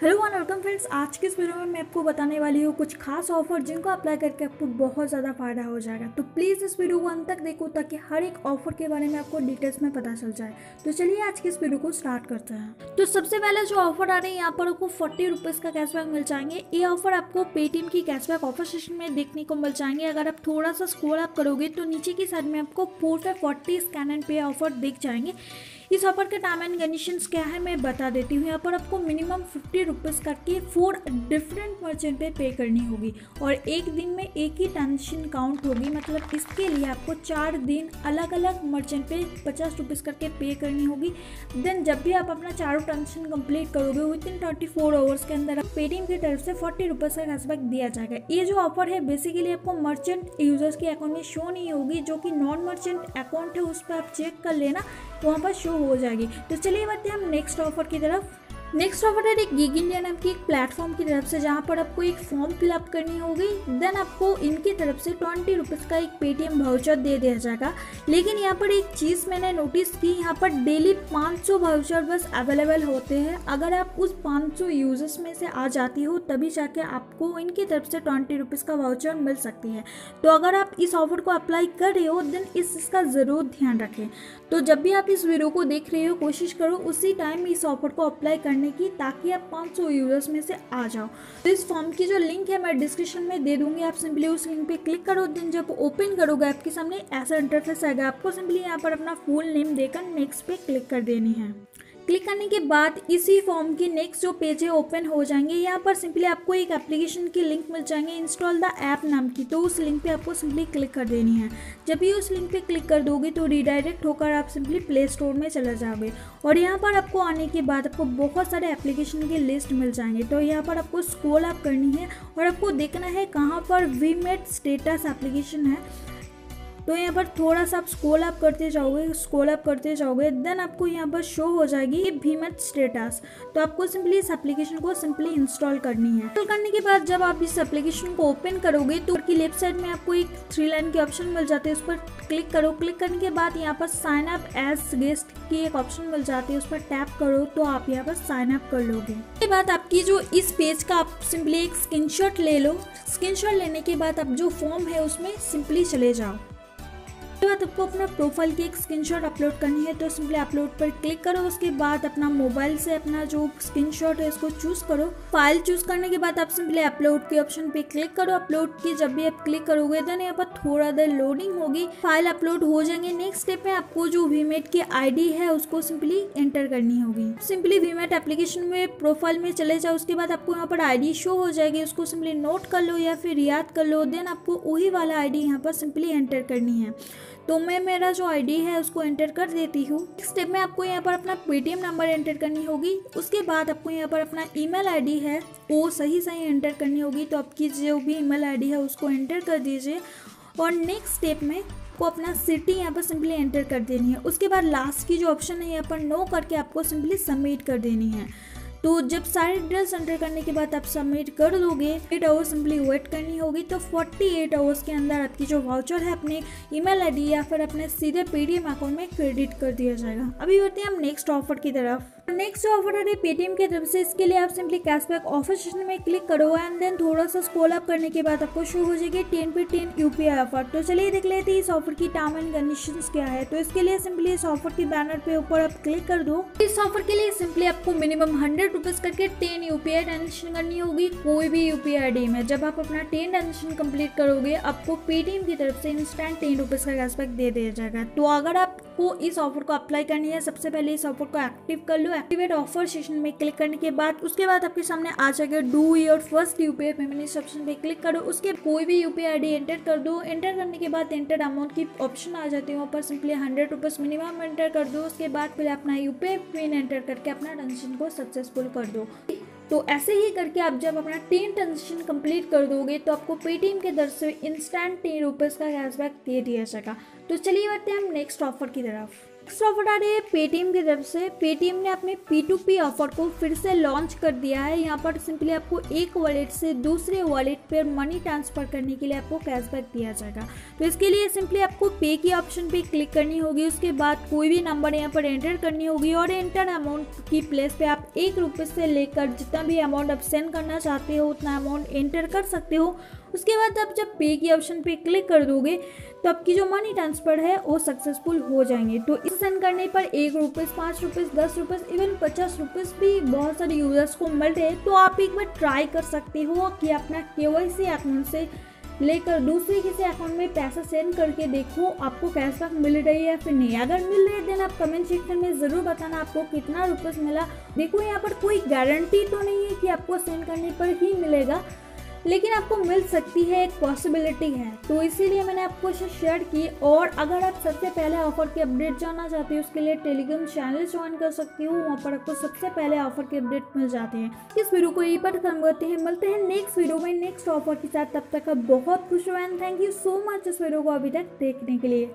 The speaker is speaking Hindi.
हेलो वन वेलकम फ्रेंड्स आज के इस वीडियो में मैं आपको बताने वाली हूँ कुछ खास ऑफ़र जिनको अप्लाई करके आपको बहुत ज़्यादा फ़ायदा हो जाएगा। तो प्लीज़ इस वीडियो को अंत तक देखो ताकि हर एक ऑफ़र के बारे में आपको डिटेल्स में पता चल जाए। तो चलिए आज के इस वीडियो को स्टार्ट करते हैं। तो सबसे पहले जो ऑफ़र आ रही है, यहाँ पर आपको फोर्टी रुपीज़ का कैशबैक मिल जाएँगे। ये ऑफ़र आपको पेटीएम की कैशबैक ऑफ़र सेशन में देखने को मिल जाएँगे। अगर आप थोड़ा सा स्कोर अप करोगे तो नीचे की साइड में आपको four forty scan and pay offer दिख जाएँगे। इस ऑफ़र के टर्म एंड कंडीशंस क्या है मैं बता देती हूँ। यहाँ पर आपको मिनिमम फिफ्टी रुपीज़ करके फोर डिफरेंट मर्चेंट पे पे करनी होगी और एक दिन में एक ही ट्रांजेक्शन काउंट होगी। मतलब इसके लिए आपको चार दिन अलग अलग मर्चेंट पे पचास रुपीज़ करके पे करनी होगी। देन जब भी आप अपना चारों ट्रांजेक्शन कंप्लीट करोगे within twenty four hours के अंदर पेटीएम की तरफ़ से फोर्टी रुपीज़ का कैशबैक दिया जाएगा। ये जो ऑफ़र है बेसिकली आपको मर्चेंट यूज़र्स के अकाउंट में शो नहीं होगी, जो कि नॉन मर्चेंट अकाउंट है, उस पर आप चेक कर लेना। वहाँ पर शो हो जाएगी। तो चलिए बढ़ते हम नेक्स्ट ऑफ़र की तरफ़। नेक्स्ट ऑफ़र है एक गिग इंडिया नाम की एक प्लेटफॉर्म की तरफ़ से जहाँ पर आपको एक फॉर्म फिलअप करनी होगी। देन आपको इनकी तरफ़ से ट्वेंटी रुपीज़ का एक पेटीएम भाउचर दे दिया जाएगा। लेकिन यहाँ पर एक चीज़ मैंने नोटिस की, यहाँ पर डेली 500 वाउचर बस अवेलेबल होते हैं। अगर आप उस 500 यूज़र्स में से आ जाती हो, तभी जाके आपको इनकी तरफ़ से ट्वेंटी रुपीज़ का वाउचर मिल सकती है। तो अगर आप इस ऑफ़र को अप्लाई कर रहे हो देन इस इसका ज़रूर ध्यान रखें। तो जब भी आप इस वीडियो को देख रहे हो, कोशिश करो उसी टाइम इस ऑफ़र को अप्लाई करने करने की ताकि आप 500 यूज़र्स में से आ जाओ। तो इस फॉर्म की जो लिंक है मैं डिस्क्रिप्शन में दे दूँगी, आप सिंपली उस लिंक पे क्लिक करो। दिन जब ओपन करोगे, आपके सामने ऐसा इंटरफेस आएगा। आपको सिंपली यहाँ पर अपना फुल नेम देकर नेक्स्ट पे क्लिक कर देनी है। क्लिक करने के बाद इसी फॉर्म की नेक्स्ट जो पेज है ओपन हो जाएँगे, यहाँ पर सिंपली आपको एक एप्लीकेशन की लिंक मिल जाएँगे इंस्टॉल द ऐप नाम की। तो उस लिंक पे आपको सिंपली क्लिक कर देनी है। जब भी उस लिंक पे क्लिक कर दोगे तो रिडायरेक्ट होकर आप सिंपली प्ले स्टोर में चले जाओगे। और यहाँ पर आपको आने के बाद आपको बहुत सारे एप्लीकेशन की लिस्ट मिल जाएँगे। तो यहाँ पर आपको स्कोल अप करनी है और आपको देखना है कहाँ पर वीमेट स्टेटस एप्लीकेशन है। तो यहाँ पर थोड़ा सा आप स्कोल अप करते जाओगे स्कोल अप करते जाओगे देन आपको यहाँ पर शो हो जाएगी भीमत स्टेटस तो आपको सिंपली इस एप्लीकेशन को सिंपली इंस्टॉल करनी है. इंस्टॉल करने के बाद जब आप इस एप्लीकेशन को ओपन करोगे तो की लेफ़्ट साइड में आपको एक थ्री लाइन के ऑप्शन मिल जाते हैं, उस पर क्लिक करो. क्लिक करने के बाद यहाँ पर साइन अप एज गेस्ट की एक ऑप्शन मिल जाती है, उस पर टैप करो तो आप यहाँ पर साइन अप कर लोगे. उसके बाद आपकी जो इस पेज का आप सिंपली एक स्क्रीनशॉट ले लो. स्क्रीनशॉट लेने के बाद आप जो फॉर्म है उसमें सिंपली चले जाओ. उसके बाद आपको अपना प्रोफ़ाइल की एक स्क्रीनशॉट अपलोड करनी है तो सिंपली अपलोड पर क्लिक करो, उसके बाद अपना मोबाइल से अपना जो स्क्रीनशॉट है उसको चूज़ करो। फ़ाइल चूज़ करने के बाद आप सिंपली अपलोड के ऑप्शन पे क्लिक करो। अपलोड की जब भी आप क्लिक करोगे देन यहाँ पर थोड़ा देर लोडिंग होगी। फ़ाइल अपलोड हो जाएँगे। नेक्स्ट स्टेप में आपको जो वीमेट की आईडी है, उसको सिंपली एंटर करनी होगी। सिंपली वीमेट एप्लीकेशन में प्रोफ़ाइल में चले जाओ, उसके बाद आपको यहाँ पर आईडी शो हो जाएगी। उसको सिंपली नोट कर लो या फिर याद कर लो। देन आपको वही वाला आईडी यहाँ पर सिंपली एंटर करनी है। तो मैं मेरा जो आईडी है उसको एंटर कर देती हूँ। स्टेप में आपको यहाँ पर अपना पेटीएम नंबर एंटर करनी होगी। उसके बाद आपको यहाँ पर अपना ईमेल आईडी है, वो सही सही एंटर करनी होगी। तो आपकी जो भी ईमेल आईडी है उसको एंटर कर दीजिए। और नेक्स्ट स्टेप में आपको अपना सिटी यहाँ पर सिंपली एंटर कर देनी है। उसके बाद लास्ट की जो ऑप्शन है, यहाँ पर नो करके आपको सिंपली सबमिट कर देनी है। तो जब सारे डिटेल्स एंटर करने के बाद आप सबमिट कर दोगे एट आवर्स सिंपली वेट करनी होगी तो 48 आवर्स के अंदर आपकी जो वाउचर है, अपने ईमेल आईडी या फिर अपने सीधे पेटीएम अकाउंट में क्रेडिट कर दिया जाएगा। अभी बढ़ते हैं हम नेक्स्ट ऑफ़र की तरफ़। नेक्स्ट ऑफ़र है पेटीएम की तरफ़ से इसके लिए आप सिंपली कैशबैक ऑफ़र सेशन में क्लिक करो एंड देन थोड़ा सा स्कोल अप करने के बाद आपको शो हो जाएगी टेन पे टेन यूपीआई ऑफ़र तो चलिए देख लेते हैं इस ऑफ़र की टर्म एंड कंडीशन क्या है। तो इसके लिए सिंपली इस ऑफ़र की बैनर पे ऊपर आप क्लिक कर दो। इस ऑफ़र के लिए सिंपली आपको मिनिमम हंड्रेड रुपीज़ करके टेन यूपीआई ट्रांजेक्शन करनी होगी कोई भी यूपीआई आई में जब आप अपना टेन ट्रांजेक्शन कंप्लीट करोगे आपको पेटीएम की तरफ़ से इंस्टेंट टेन रुपीज़ का कैशबैक दे दिया जाएगा तो अगर आपको इस ऑफ़र को अप्लाई करनी है, सबसे पहले इस ऑफ़र को एक्टिव कर लो एक्टिवेट ऑफ़र सेशन में क्लिक करने के बाद, उसके बाद आपके सामने आ जाएगा do your first UPI payment इस ऑप्शन पे क्लिक करो, उसके कोई भी यूपीआई आईडी एंटर कर दो एंटर करने के बाद एंटर अमाउंट की ऑप्शन आ जाती है, वहाँ पर simply hundred rupees minimum enter कर दो, उसके बाद फिर अपना यूपीआई पिन एंटर करके अपना ट्रांजेक्शन को सक्सेसफुल कर दो। तो ऐसे ही करके आप जब अपना टेन ट्रांजेक्शन कंप्लीट कर दोगे तो आपको पेटीएम के दर से इंस्टेंट टेन रुपीज़ का कैशबैक दे दिया जाएगा। तो चलिए बढ़ते हैं हम नेक्स्ट ऑफ़र की तरफ़। नेक्स्ट ऑफ़र आ है पेटीएम की तरफ़ से पेटीएम ने अपने पी टू पी ऑफ़र को फिर से लॉन्च कर दिया है। यहाँ पर सिंपली आपको एक वॉलेट से दूसरे वॉलेट पर मनी ट्रांसफ़र करने के लिए आपको कैशबैक दिया जाएगा। तो इसके लिए सिंपली आपको पे की ऑप्शन पे क्लिक करनी होगी। उसके बाद कोई भी नंबर यहाँ पर एंटर करनी होगी और एंटर अमाउंट की प्लेस पे आप एक रुपये से लेकर जितना भी अमाउंट आप सेंड करना चाहते हो, उतना अमाउंट एंटर कर सकते हो। उसके बाद आप जब पे की ऑप्शन पे क्लिक कर दोगे तो आपकी जो मनी ट्रांसफ़र है, वो सक्सेसफुल हो जाएँगे। तो इस सेंड करने पर एक रुपये पाँच रुपये दस रुपये इवन पचास रुपये भी बहुत सारे यूज़र्स को मिल रहे हैं। तो आप एक बार ट्राई कर सकते हो कि अपना के वाई अकाउंट से लेकर दूसरे किसी अकाउंट में पैसा सेंड करके देखो, आपको कैशबैक मिल रही है फिर नहीं। अगर मिल रही है देन आप कमेंट सेक्शन में ज़रूर बताना आपको कितना रुपये मिला। देखो, यहाँ पर कोई गारंटी तो नहीं है कि आपको सेंड करने पर ही मिलेगा। लेकिन आपको मिल सकती है एक पॉसिबिलिटी है। तो इसीलिए मैंने आपको इसे शेयर की और अगर आप सबसे पहले ऑफ़र की अपडेट जानना चाहते हो, उसके लिए टेलीग्राम चैनल ज्वाइन कर सकती हो, वहाँ पर आपको सबसे पहले ऑफ़र के अपडेट मिल जाते हैं। इस वीडियो को यही पर खत्म करते हैं। मिलते हैं नेक्स्ट वीडियो में नेक्स्ट ऑफ़र के साथ। तब तक आप बहुत खुश हो and thank you so much इस वीडियो को अभी तक देखने के लिए।